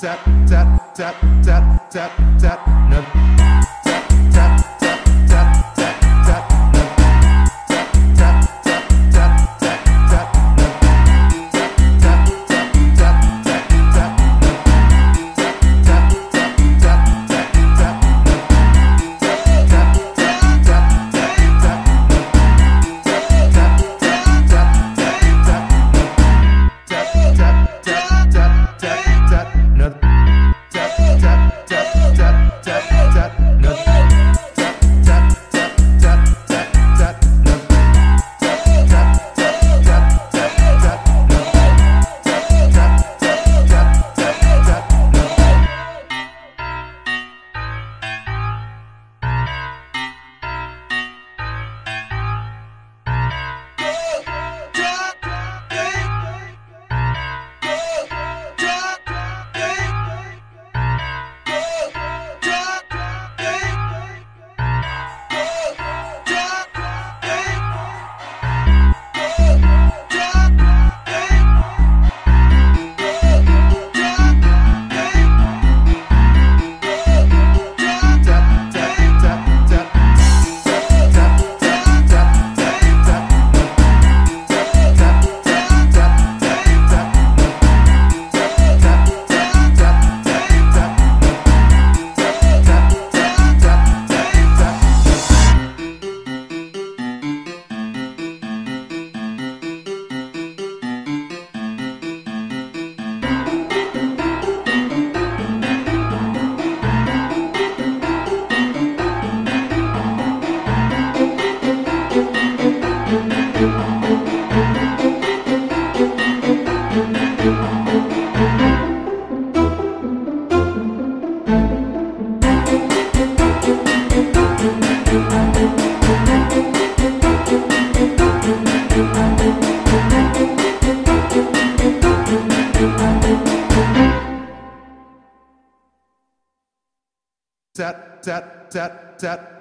tap tap tap tap tap tap no set, set, set, set,